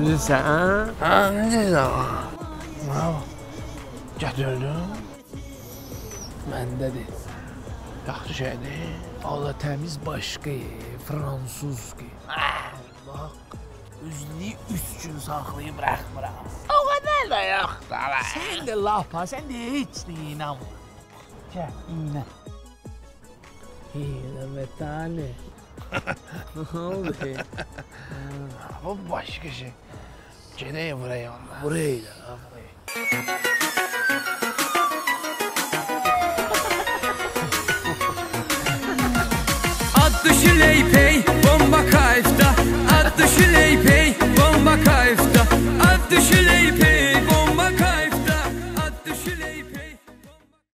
necəsən? Ha, necəsən? Ha, gətirdim. Məndədir. Yaxşı şeydir. Allah təmiz başqa, fransuz ki. Bax, üzlüyü üç gün saxlayıb buraxmıram. O qədər də yoxdur. Sən də lapa, sən də heç nə inanmır. Gəl, iynə. Heylə və tane. Nə oldu? Bu başqa şey. Nereye buraya onlar? Buraya gider. At düşü leypey